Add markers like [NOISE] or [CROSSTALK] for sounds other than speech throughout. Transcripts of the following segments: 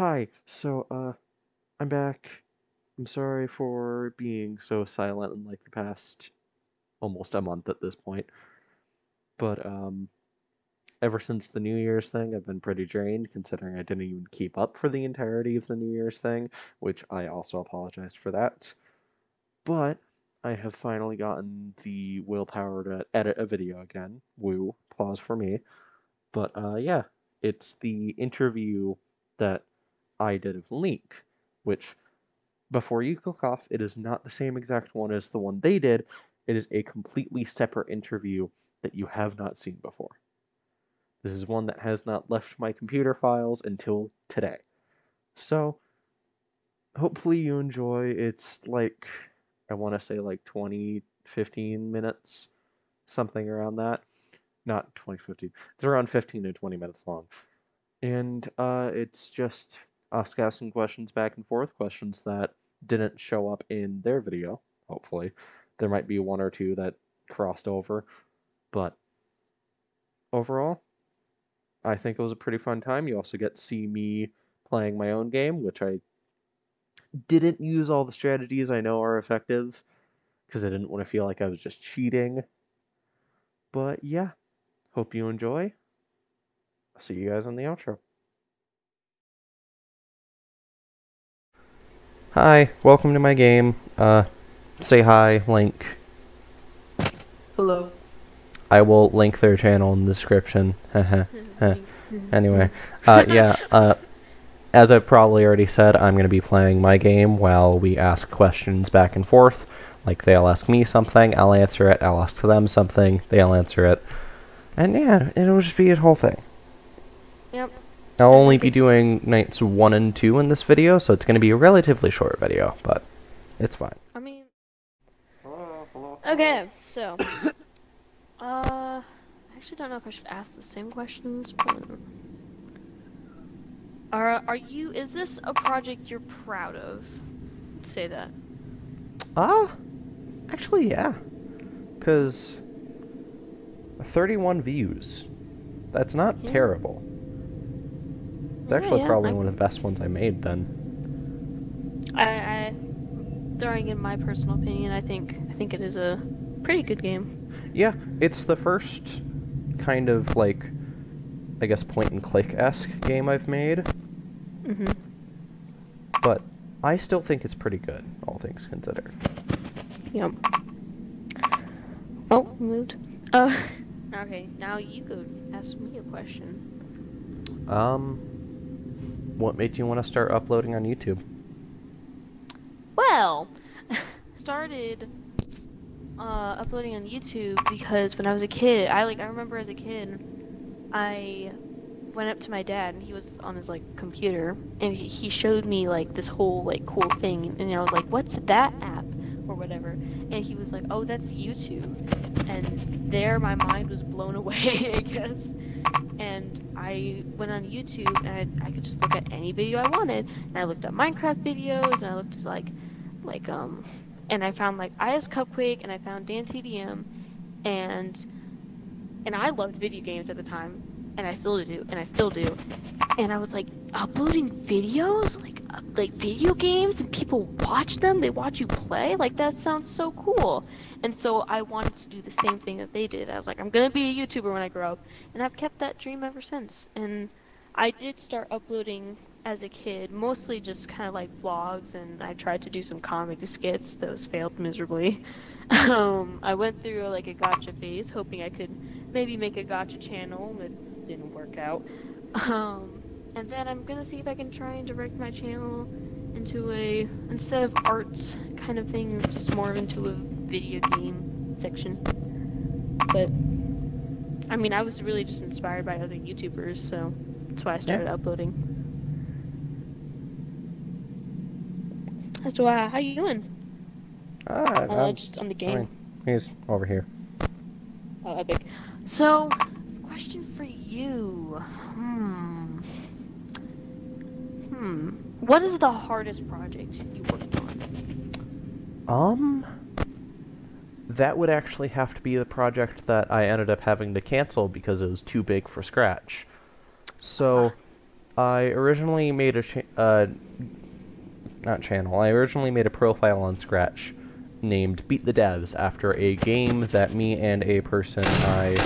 Hi, so, uh, I'm back. I'm sorry for being so silent in like the past almost a month at this point. But, um, ever since the New Year's thing, I've been pretty drained considering I didn't even keep up for the entirety of the New Year's thing, which I also apologized for that. But I have finally gotten the willpower to edit a video again. Woo, applause for me. But, uh, yeah, it's the interview that I did of Link, which, before you click off, it is not the same exact one as the one they did. It is a completely separate interview that you have not seen before. This is one that has not left my computer files until today. So, hopefully you enjoy. It's like, I want to say like 20, 15 minutes, something around that. Not 20, 15. It's around 15 to 20 minutes long. And uh, it's just us asking questions back and forth, questions that didn't show up in their video, hopefully. There might be one or two that crossed over, but overall, I think it was a pretty fun time. You also get to see me playing my own game, which I didn't use all the strategies I know are effective because I didn't want to feel like I was just cheating. But yeah, hope you enjoy. I'll see you guys on the outro. Hi, welcome to my game. Uh, say hi, Link. Hello. I will link their channel in the description. [LAUGHS] [LAUGHS] anyway, uh, yeah, [LAUGHS] uh, as I've probably already said, I'm going to be playing my game while we ask questions back and forth. Like, they'll ask me something, I'll answer it, I'll ask them something, they'll answer it. And yeah, it'll just be a whole thing. Yep. I'll only be doing nights 1 and 2 in this video, so it's going to be a relatively short video, but it's fine. I mean. [LAUGHS] Okay, so. [COUGHS] uh, I actually don't know if I should ask the same questions, but. Are are you? Is this a project you're proud of? Say that. Ah, actually, yeah. Because 31 views. That's not Yeah. terrible. It's actually yeah, probably I- one of the best ones I made then. I, I, throwing in my personal opinion, I think I think it is a pretty good game. Yeah, it's the first kind of like, I guess, point and click esque game I've made, Mhm. but I still think it's pretty good, all things considered. Yep. Oh, moved. Oh. [LAUGHS] okay, now you go ask me a question. Um, what made you want to start uploading on YouTube? Well, [LAUGHS] started uh, uploading on YouTube because when I was a kid, I like I remember as a kid, I went up to my dad and he was on his like computer and he, he showed me like this whole like cool thing and I was like, "What's that app?" or whatever. And he was like, "Oh, that's YouTube." And there my mind was blown [LAUGHS] away, I guess. And I went on YouTube and I, I could just look at any video I wanted. And I looked up Minecraft videos and I looked at like like um and I found like iHasCupquake and I found Dan TDM and and I loved video games at the time and I still do and I still do. And I was like uploading videos? Like like video games and people watch them they watch you play like that sounds so cool and so I wanted to do the same thing that they did I was like I'm gonna be a YouTuber when I grow up and I've kept that dream ever since and I did start uploading as a kid, mostly just kind of like vlogs, and I tried to do some comic skits. Those failed miserably. [LAUGHS] um, I went through like a gotcha phase, hoping I could maybe make a gotcha channel. It didn't work out. [LAUGHS] Um, and then I'm gonna see if I can try and direct my channel into a instead of arts kind of thing, just more into a video game section. But I mean, I was really just inspired by other YouTubers, so that's why I started uploading. So, uh, how you doing? Ah, Uh, just on the I game. mean, he's over here. Oh, epic. So, question for you. Hmm. Hmm. What is the hardest project you worked on? Um, that would actually have to be the project that I ended up having to cancel because it was too big for Scratch. So, I originally made a cha- uh, not channel. I originally made a profile on Scratch named Beat the Devs after a game that me and a person I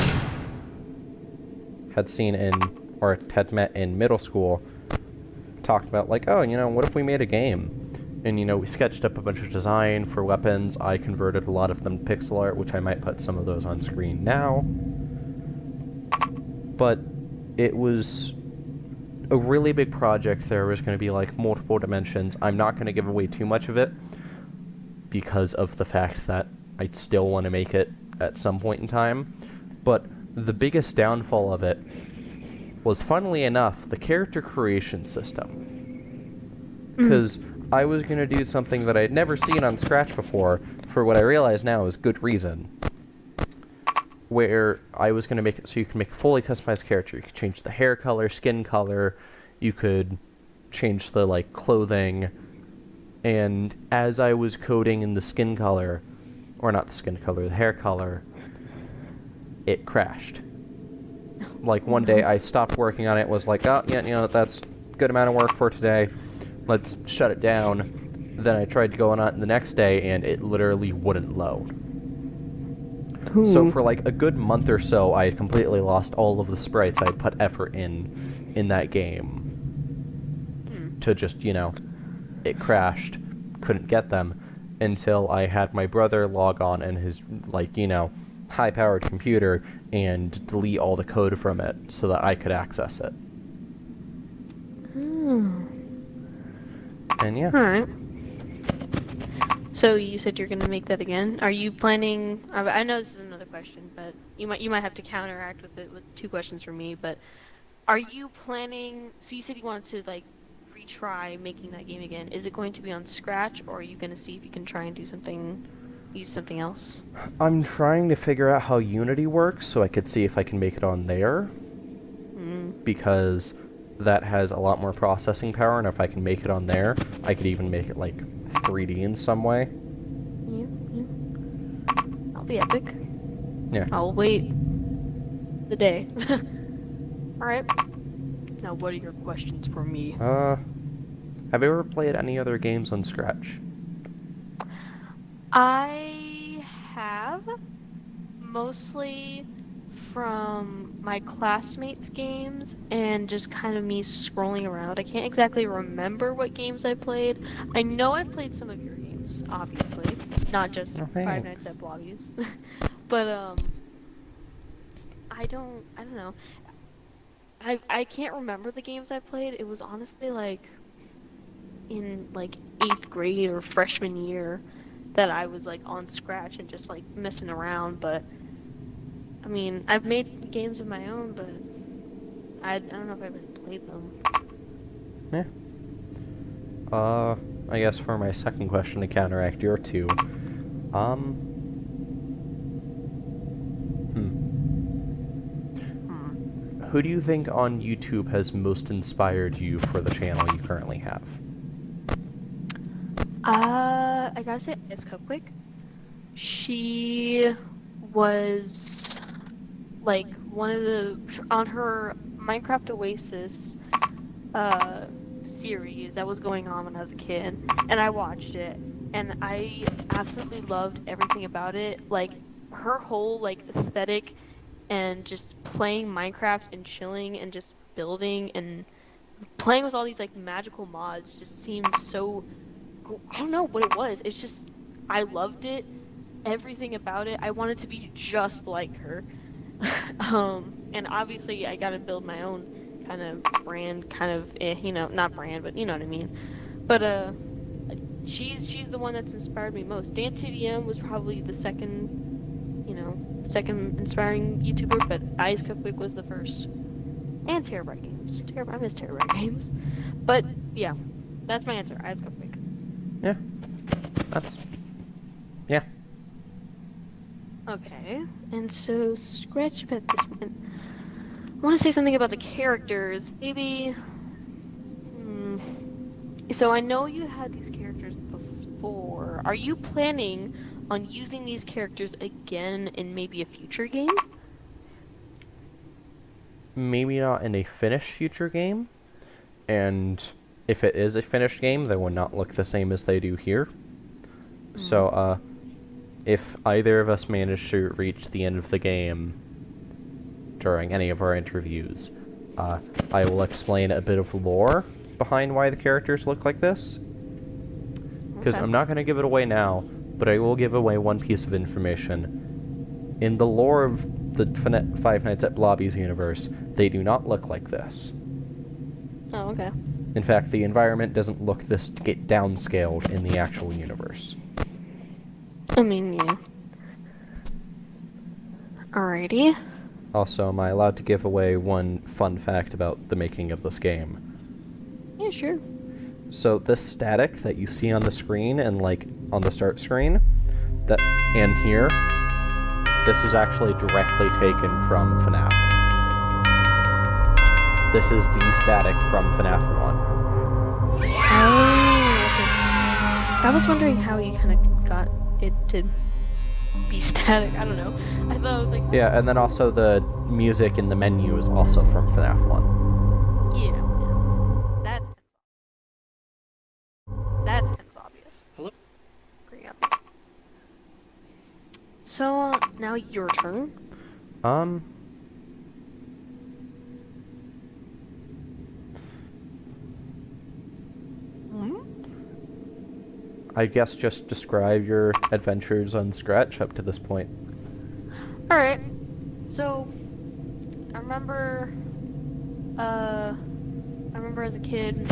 had seen in or had met in middle school talked about like, oh, you know, what if we made a game? And you know, we sketched up a bunch of design for weapons. I converted a lot of them to pixel art, which I might put some of those on screen now. But it was a really big project. There was going to be like multiple dimensions. I'm not going to give away too much of it because of the fact that I still want to make it at some point in time. But the biggest downfall of it was, funnily enough, the character creation system. Mm. Because I was going to do something that I had never seen on Scratch before, for what I realize now is good reason. Where I was going to make it so you can make a fully customized character. You could change the hair color, skin color, you could change the like clothing. And as I was coding in the skin color, or not the skin color, the hair color, it crashed. Like one day I stopped working on it, was like, oh, yeah, you know, that's good amount of work for today. Let's shut it down. Then I tried going on it the next day and it literally wouldn't load. So hmm. for like a good month or so, I had completely lost all of the sprites I had put effort in in that game. Hmm. To just, you know, it crashed, couldn't get them until I had my brother log on and his like, you know, high-powered computer and delete all the code from it so that I could access it. Hmm. And yeah. All right. So you said you're gonna make that again. Are you planning? I I know this is another question, but you might you might have to counteract with it with two questions from me. But are you planning? So you said you wanted to like retry making that game again. Is it going to be on Scratch, or are you gonna see if you can try and do something, use something else? I'm trying to figure out how Unity works so I could see if I can make it on there Mm. because that has a lot more processing power and if I can make it on there, I could even make it like 3D in some way. Yeah, yeah. I'll be epic. Yeah. I'll wait the day. [LAUGHS] All right. Now, what are your questions for me? Uh have you ever played any other games on Scratch? I have mostly from my classmates' games and just kind of me scrolling around. I can't exactly remember what games I played. I know I've played some of your games, obviously, not just Oh, Five. Nights at Blobby's, [LAUGHS] but um, I don't, I don't know. I I can't remember the games I played. It was honestly like in like eighth grade or freshman year that I was like on Scratch and just like messing around. But I mean, I've made games of my own, but I, I don't know if I've really played them. Yeah. Uh, I guess for my second question to counteract your two, um, hmm, Hmm. who do you think on YouTube has most inspired you for the channel you currently have? Uh, I gotta say, it's Cupquake. She was like one of the on her Minecraft Oasis uh series that was going on when I was a kid, and I watched it, and I absolutely loved everything about it. Like her whole like aesthetic and just playing Minecraft and chilling and just building and playing with all these like magical mods just seemed so I don't know what it was. It's just I loved it. Everything about it. I wanted to be just like her. [LAUGHS] um, and obviously I got to build my own kind of brand, kind of eh, you know, not brand, but you know what I mean. But uh, she's she's the one that's inspired me most. DanTDM was probably the second, you know, second inspiring YouTuber, but iHasCupquake was the first. And Terabyte Games. Terabyte, I miss Terabyte Games. But yeah, that's my answer. iHasCupquake. Yeah, that's yeah. Okay, and so scratch about this one. I want to say something about the characters. Maybe. Hmm. So I know you had these characters before. Are you planning on using these characters again in maybe a future game? Maybe not in a finished future game, and if it is a finished game, they will not look the same as they do here. So, uh, if either of us manage to reach the end of the game during any of our interviews, uh, I will explain a bit of lore behind why the characters look like this. Because Okay. I'm not going to give it away now, but I will give away one piece of information. In the lore of the Five Nights at Blobby's universe, they do not look like this. Oh, okay. In fact, the environment doesn't look this get downscaled in the actual universe. I mean, yeah. Alrighty. Also, am I allowed to give away one fun fact about the making of this game? Yeah, sure. So this static that you see on the screen and like on the start screen, that and here, this is actually directly taken from FNAF. This is the static from FNAF 1. I was wondering how you kind of got it to be [LAUGHS] static. I don't know. I thought it was like, Yeah, and then also the music in the menu is also from FNAF 1. yeah, yeah. That's that's kind of obvious. Hello? Great. yeah. So uh, now your turn. Um. I guess just describe your adventures on Scratch up to this point. All right. So I remember, uh, I remember as a kid,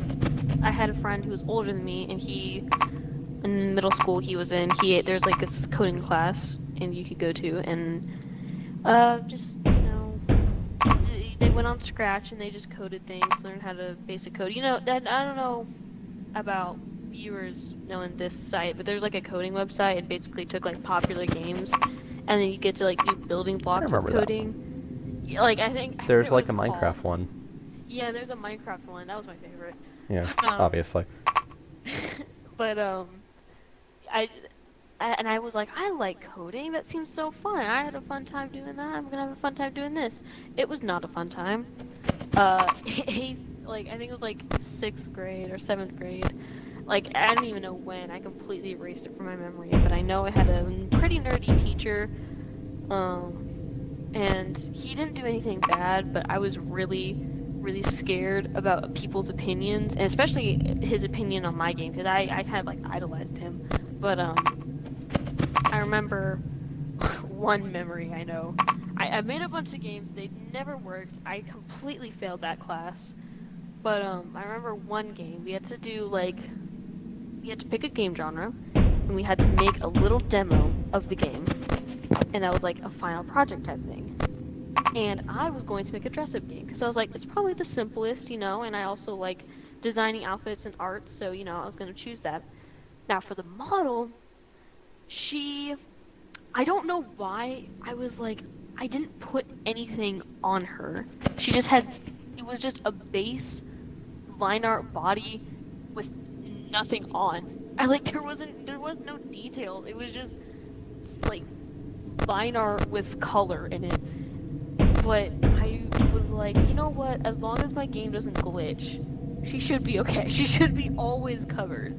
I had a friend who was older than me, and he, in middle school, he was in. He there's like this coding class, and you could go to, and uh, just you know, they- went on Scratch and they just coded things, learned how to basic code. You know, that I don't know about viewers knowing this site, but there's like a coding website. It basically took like popular games, and then you get to like do building blocks of coding. Yeah, like I think I There's forget like a Minecraft called. one. Yeah, there's a Minecraft one. That was my favorite. Yeah, Um, obviously. [LAUGHS] but um, I, I and I was like, I like coding. That seems so fun. I had a fun time doing that. I'm gonna have a fun time doing this. It was not a fun time. Uh, [LAUGHS] eighth, like I think it was like sixth grade or seventh grade. Like I don't even know when. I completely erased it from my memory. But I know I had a pretty nerdy teacher. Um, and he didn't do anything bad, but I was really, really scared about people's opinions, and especially his opinion on my game, because I, I kind of like idolized him. But um, I remember [LAUGHS] one memory I know. I, I made a bunch of games, they never worked. I completely failed that class. But um, I remember one game. We had to do like, we had to pick a game genre, and we had to make a little demo of the game and that was like a final project type thing. And I was going to make a dress up game because I was like, it's probably the simplest, you know, and I also like designing outfits and art, so you know, I was going to choose that. Now for the model, she I don't know why I was like I didn't put anything on her. She just had it was just a base line art body with nothing on. I like there wasn't there was no detail. It was just like line art with color in it. But I was like, you know what? As long as my game doesn't glitch, she should be okay. [LAUGHS] She should be always covered.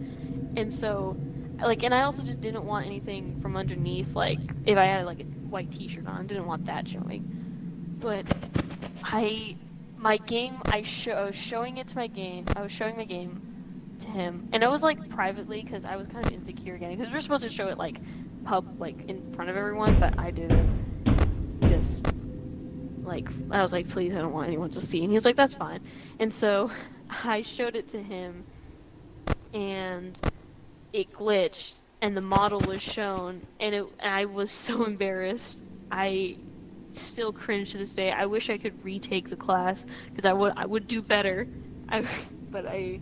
And so, like, and I also just didn't want anything from underneath. Like, if I had like a white T-shirt on, didn't want that showing. But I, my game, I, show, I was showing it to my game. I was showing my game to him, and it was like privately because I was kind of insecure again. Because we are supposed to show it like pub, like in front of everyone, but I didn't. Just like I was like, please, I don't want anyone to see. And he was like, that's fine. And so [LAUGHS] I showed it to him, and it glitched, and the model was shown, and it. And I was [LAUGHS] so embarrassed. I still cringe to this day. I wish I could retake the class because I would I would do better. I [LAUGHS] but I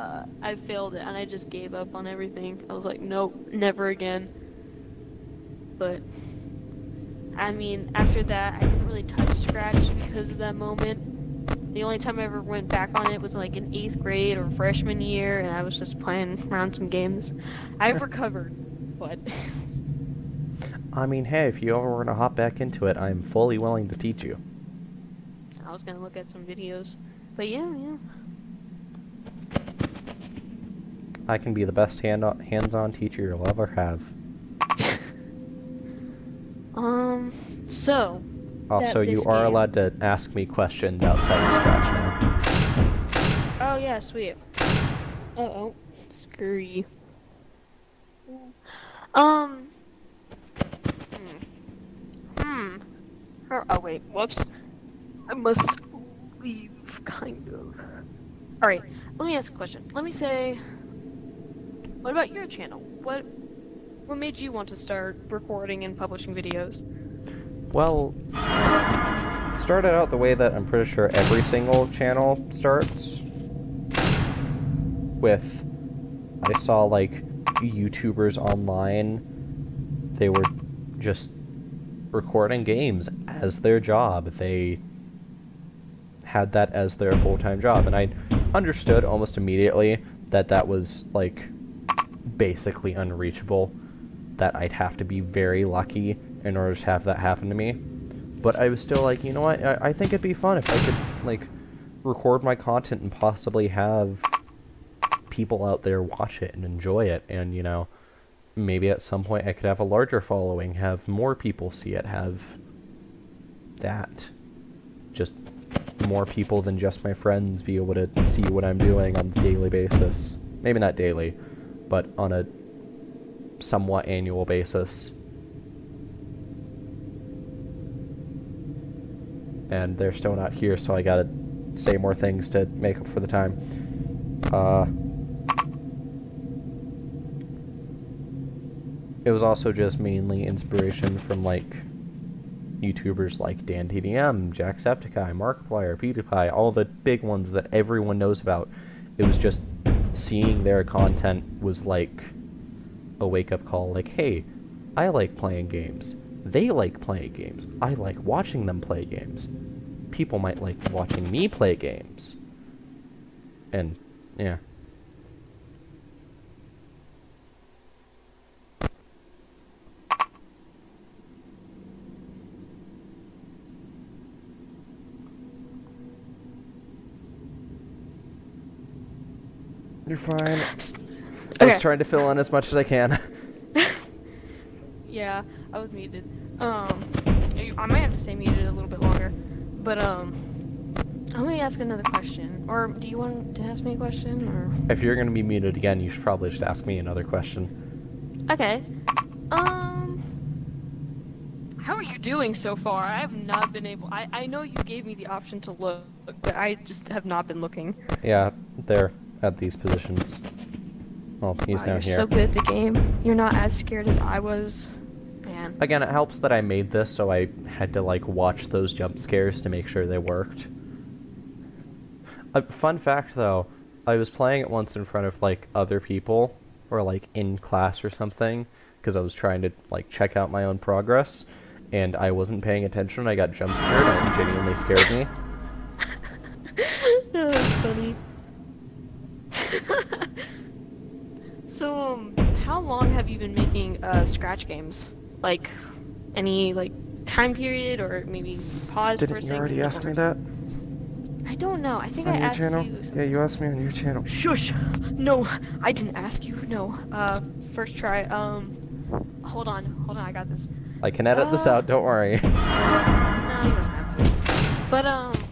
uh, I failed it and I just gave up on everything. I was like, nope, never again. But I mean, after that, I didn't really touch Scratch because of that moment. The only time I ever went back on it was like in eighth grade or freshman year, and I was just playing around some games. I've [LAUGHS] recovered, but I mean, hey, if you ever want to hop back into it, I'm fully willing to teach you. I was gonna look at some videos. But yeah, yeah. I can be the best hand hands-on teacher you'll ever have. [LAUGHS] um, so. Also, you are game... allowed to ask me questions outside of Scratch now. Oh yeah, sweet. Uh oh, screw you. Um. Hmm. Hmm. Oh wait, whoops. I must leave, kind of. Alright, let me ask a question. Let me say, what about your channel? What what made you want to start recording and publishing videos? Well, started out the way that I'm pretty sure every single channel starts. With, I saw like YouTubers online, they were just recording games as their job. They had that as their full-time job, and I understood almost immediately that that was like basically unreachable. That I'd have to be very lucky in order to have that happen to me. But I was still like, you know what? I, I think it'd be fun if I could like record my content and possibly have people out there watch it and enjoy it and you know maybe at some point I could have a larger following, have more people see it, have that just more people than just my friends be able to see what I'm doing on a daily basis. Maybe not daily, but on a somewhat annual basis. And they're still not here, so I gotta say more things to make up for the time. Uh, it was also just mainly inspiration from, like, YouTubers like DanTDM, Jacksepticeye, Markiplier, PewDiePie, all the big ones that everyone knows about. It was just seeing their content was like a wake up call like, hey, I like playing games. They like playing games. I like watching them play games. People might like watching me play games. And, yeah. You're fine. I was trying to fill in as much as I can. [LAUGHS] yeah, I was muted. Um, I might have to stay muted a little bit longer, but um, let me ask another question. Or do you want to ask me a question? Or if you're gonna be muted again, you should probably just ask me another question. Okay. Um, how are you doing so far? I have not been able. I I know you gave me the option to look, but I just have not been looking. Yeah, there at these positions. Well, he's wow, now you're here. so good at the game. You're not as scared as I was. Man. Again, it helps that I made this, so I had to like watch those jump scares to make sure they worked. A fun fact, though, I was playing it once in front of like other people, or like in class or something, because I was trying to like check out my own progress, and I wasn't paying attention. I got jump scared, and it genuinely scared me. oh, that's funny. so, um, how long have you been making uh, Scratch games? Like, any like time period or maybe pause Didn't for a you second? already ask me that? I don't know. I think on I your asked channel? you. Yeah, you asked me on your channel. Shush! No, I didn't ask you. No. Uh, first try. Um, hold on, hold on. I got this. I can edit uh, this out. Don't worry. [LAUGHS] No, you don't have to. But um.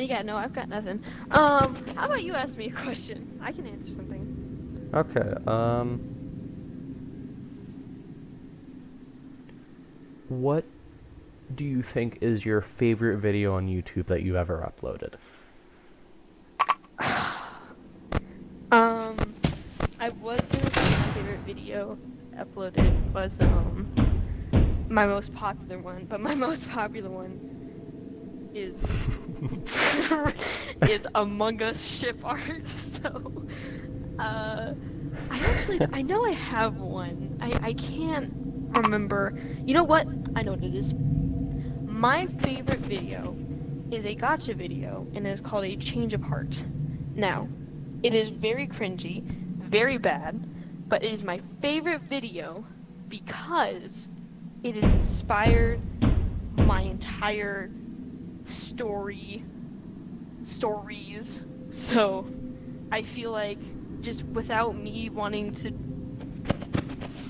Yeah, no, I've got nothing. Um, how about you ask me a question? I can answer something. Okay, um... What do you think is your favorite video on YouTube that you've ever uploaded? [SIGHS] um, I was gonna say my favorite video uploaded was, um, my most popular one, but my [LAUGHS] most popular one is [LAUGHS] is Among Us ship art. [LAUGHS] So, uh, I actually I know I have one. I I can't remember. You know what? I know what it is. My favorite video is a gotcha video, and it is called a Change of Heart. Now, it is very cringy, very bad, but it is my favorite video because it is inspired my entire story stories. So I feel like just without me wanting to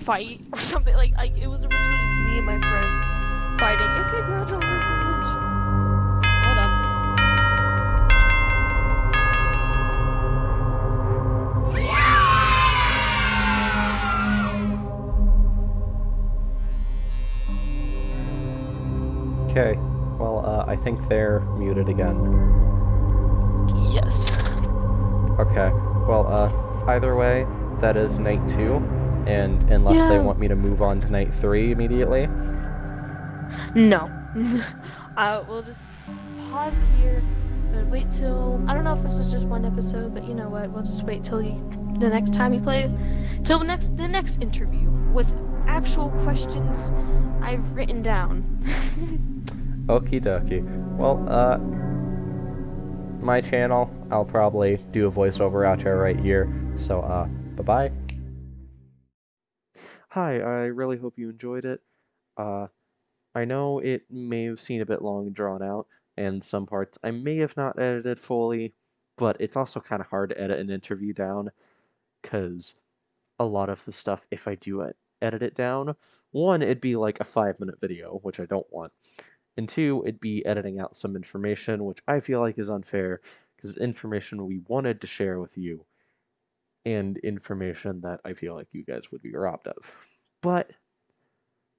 fight or [LAUGHS] something like, like it was originally just me and my friends fighting. Okay, up? Okay, I think they're muted again. Yes. Okay, well, uh, either way, that is night two, and unless they want me to move on to night three immediately, No. [LAUGHS] uh, we'll just pause here and wait till. I don't know if this is just one episode, but you know what? We'll just wait till you, the next time you play, till the next the next interview with actual questions I've written down. [LAUGHS] Okie dokie. Well, uh, my channel, I'll probably do a voiceover outro right here. So, uh, bye bye. Hi, I really hope you enjoyed it. Uh, I know it may have seemed a bit long and drawn out, and some parts I may have not edited fully, but it's also kind of hard to edit an interview down, because a lot of the stuff, if I do it, edit it down, one, it'd be like a five minute video, which I don't want and two, it'd be editing out some information, which I feel like is unfair, because information we wanted to share with you, and information that I feel like you guys would be robbed of. But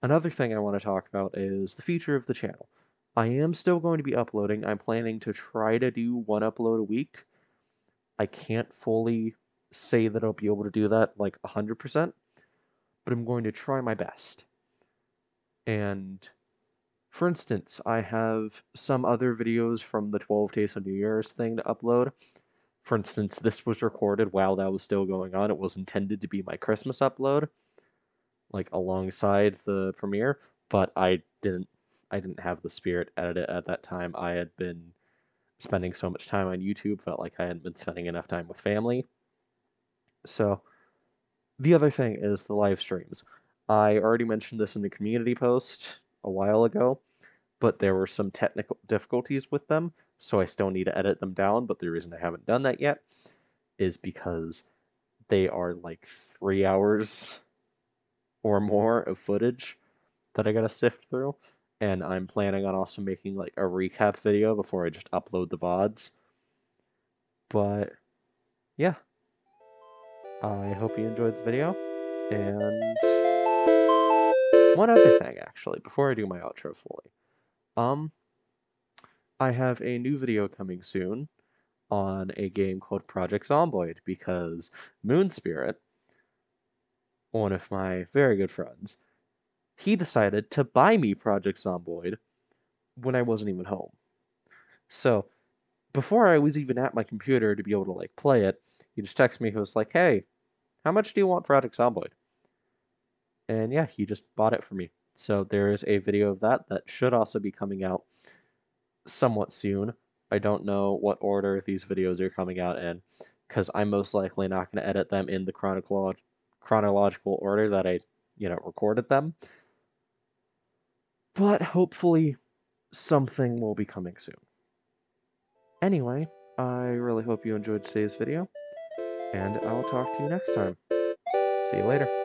another thing I want to talk about is the future of the channel. I am still going to be uploading. I'm planning to try to do one upload a week. I can't fully say that I'll be able to do that like 100%, but I'm going to try my best. And for instance, I have some other videos from the 12 Days of New Year's thing to upload. For instance, this was recorded while that was still going on. It was intended to be my Christmas upload, like alongside the premiere, but I didn't I didn't have the spirit edit it at that time. I had been spending so much time on YouTube, felt like I hadn't been spending enough time with family. So, the other thing is the live streams. I already mentioned this in the community post a while ago, but there were some technical difficulties with them, so I still need to edit them down. But the reason I haven't done that yet is because they are like three hours or more of footage that I gotta sift through, and I'm planning on also making like a recap video before I just upload the VODs. But yeah, I hope you enjoyed the video, and one other thing actually before I do my outro fully. Um I have a new video coming soon on a game called Project Zomboid because Moon Spirit, one of my very good friends, he decided to buy me Project Zomboid when I wasn't even home. So, before I was even at my computer to be able to like play it, he just texted me. He was like, "Hey, how much do you want Project Zomboid?" And yeah, he just bought it for me. So there is a video of that that should also be coming out somewhat soon. I don't know what order these videos are coming out in, because I'm most likely not going to edit them in the chronolog- chronological order that I, you know, recorded them. But hopefully, something will be coming soon. Anyway, I really hope you enjoyed today's video, and I'll talk to you next time. See you later.